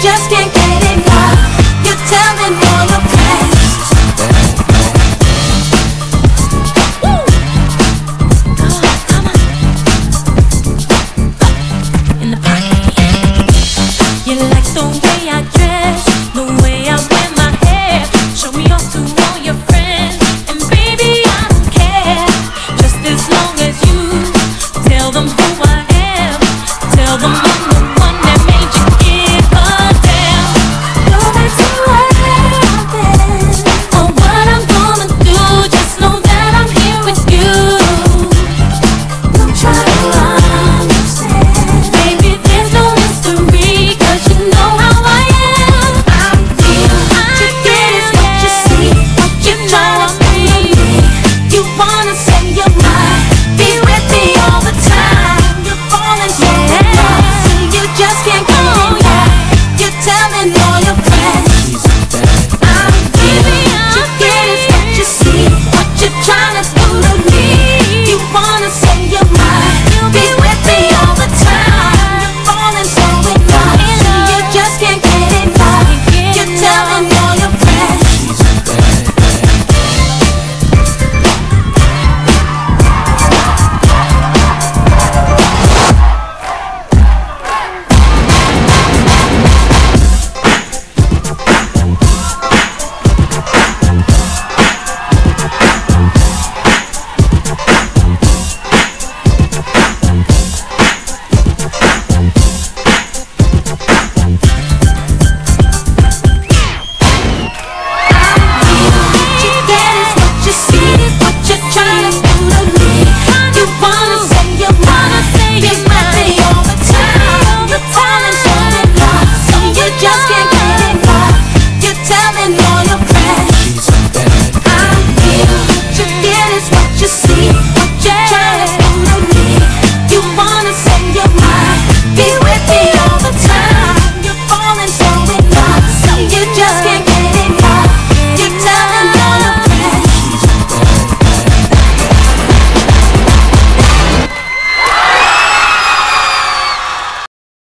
just get